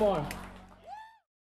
more.